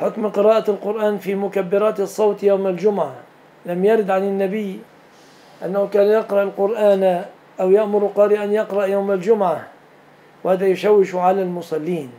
حكم قراءة القرآن في مكبرات الصوت يوم الجمعة. لم يرد عن النبي أنه كان يقرأ القرآن أو يأمر قارئا يقرأ يوم الجمعة وهذا يشوش على المصلين.